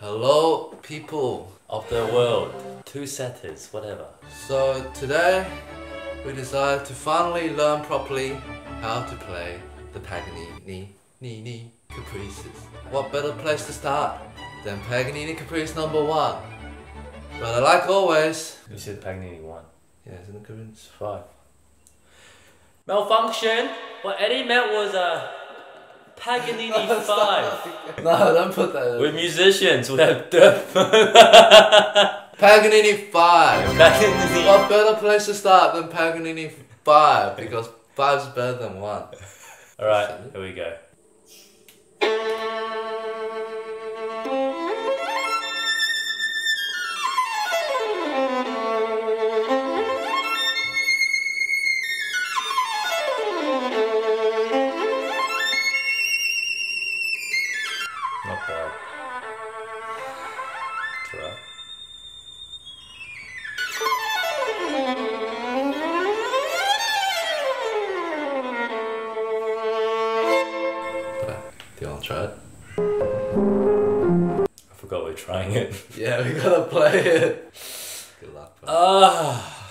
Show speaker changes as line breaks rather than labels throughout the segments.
Hello, people.
of the world. Two setters, whatever.
So today we decided to finally learn properly how to play the Paganini Ni Ni Caprices. What better place to start than Paganini Caprice number one? But like always,
You said Paganini one.
yeah, isn't it Caprice?
Five. Malfunction. What Eddie meant was a Paganini five.
No, don't put that.
We're musicians. We have depth.
Paganini five.
Paganini.
What better place to start than Paganini five? Because five's better than one.
All right, here we go. Trying it.
Yeah, we gotta play it. Good luck.
Ah.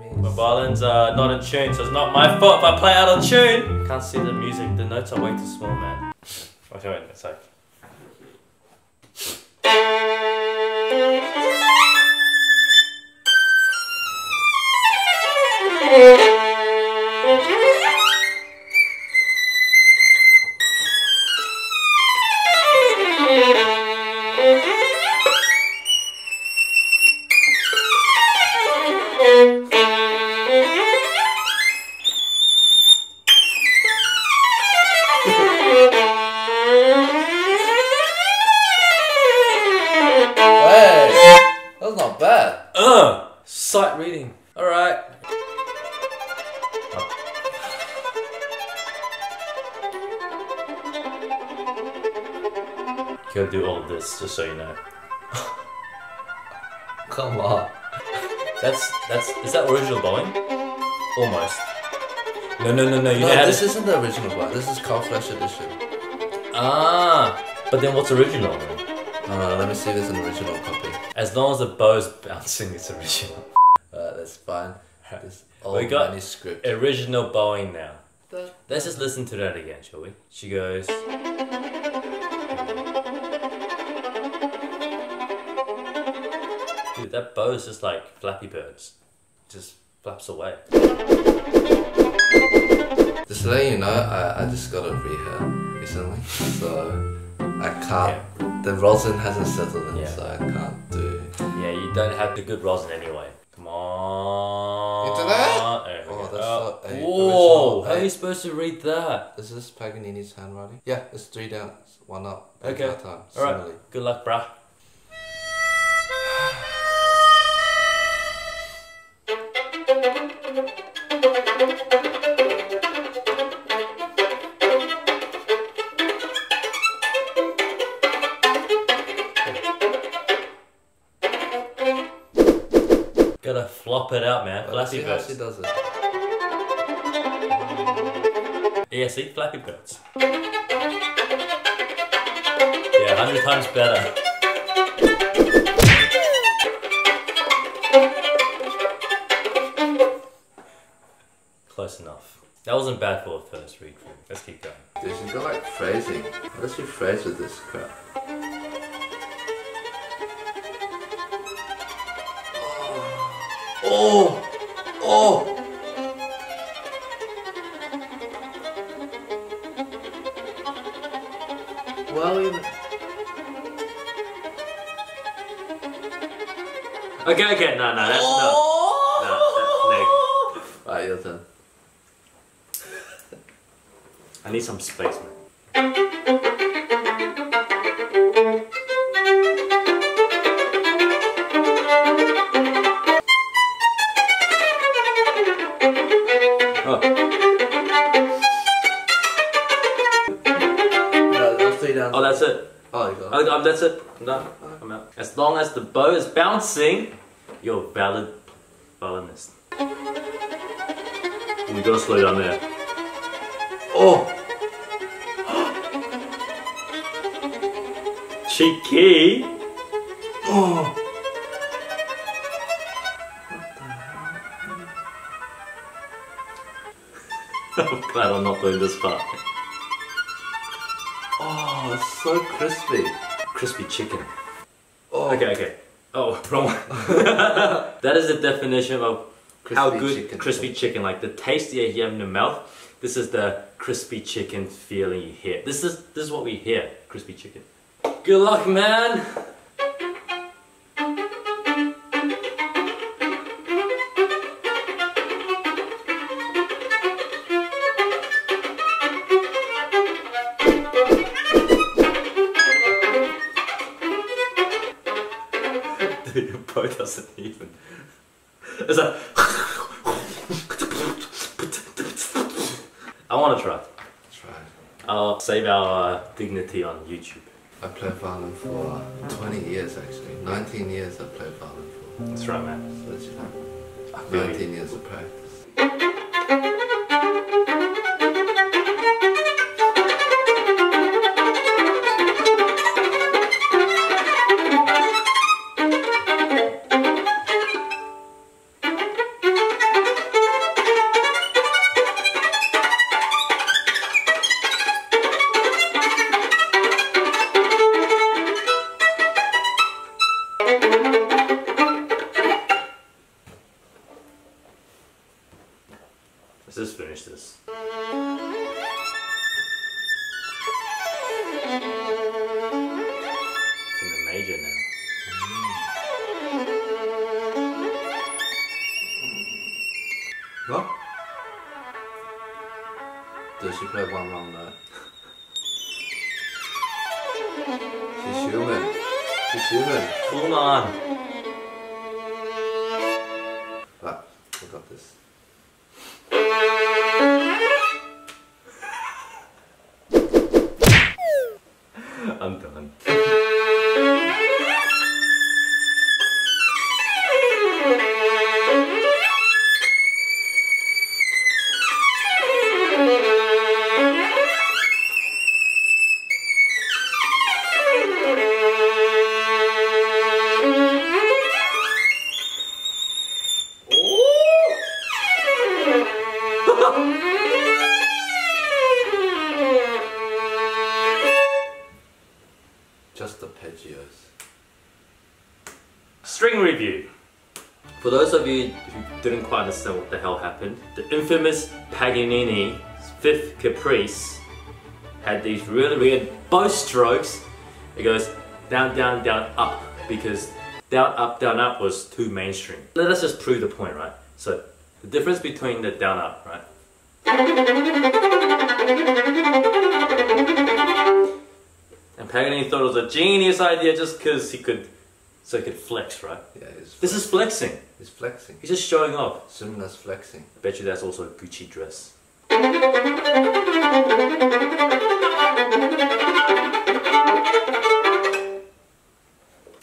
That
My violins are not in tune, so it's not my fault if I play out of tune. Can't see the music, the notes are way too small, man. Okay, wait, it's like.
Hey, not bad.
Ugh! Sight reading. Alright. Gotta do all of this, just so you know.
Come on.
That's that's is that original bowing? Almost. No no no no you
No,
know
this isn't the original one. This is Carl Flesch edition.
Ah but then what's original then?
Uh, let me see if there's an original copy.
As long as the bow's bouncing it's original.
Uh, that's fine. This old
We got-
manuscript.
Original bowing now.
The-
Let's just listen to that again, shall we? She goes Dude, that bow is just like Flappy Birds. Just flaps away.
Just to let you know, I, I just got a rehair recently, so I can't. The rosin hasn't settled in,
Yeah.
so I can't do.
Yeah, you don't have the good rosin anyway. Come on.
That? Oh, that's so- a
Whoa! How are you supposed to read that?
Is this Paganini's handwriting? Yeah, it's three down, one up.
Okay.
Time.
Alright. Good luck, bruh. Gotta flop it out, man.
Let's
Flappy
see how
birds.
she does it.
Yeah, see, Flappy birds. Yeah, hundred times better. Close enough. That wasn't bad for a first read. Let's keep going.
Dude, she's got like phrasing. How does she phrase with this crap? Oh! Oh! Well,
Okay, okay, no, no, that's no. No, that's oh.
Alright, your turn.
I need some space, man. Oh,
that's
it.
Oh, you got it.
Oh, um, that's it. I'm done. I'm out. As long as the bow is bouncing, you're a valid violinist. We gotta slow down there.
Oh!
Cheeky.
Oh.
I'm glad I'm not doing this part.
So crispy.
Crispy chicken.
Oh,
Okay, okay. Oh, wrong one. that is the definition of how good
chicken.
crispy chicken, like the taste you have in the mouth. This is the crispy chicken feeling you hear. This is this is what we hear, crispy chicken. Good luck, man. Bow doesn't even. It's a. I want to try.
Try.
I'll save our uh, dignity on YouTube.
I played violin for uh, 20 years actually. 19 years I played violin for.
That's right, man.
So it's, you know,
I feel you.
19 years of practice.
Let's just finish this. It's in the major now.
What? Does she play one wrong note? She's human. She's human.
Come on.
But we got this.
Thank you. For those of you who didn't quite understand what the hell happened, the infamous Paganini Fifth Caprice had these really weird bow strokes. It goes down, down, down, up because down, up, down, up was too mainstream. Let us just prove the point, right? So the difference between the down, up, right? And Paganini thought it was a genius idea just because he could, so he could flex, right?
Yeah, he's,
This is flexing.
he's flexing.
He's just showing off.
Sumina's flexing.
I bet you that's also a Gucci dress.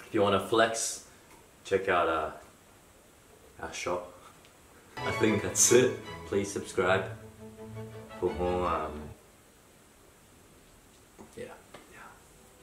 If you want to flex, check out uh, our shop. I think that's it. Please subscribe for more um,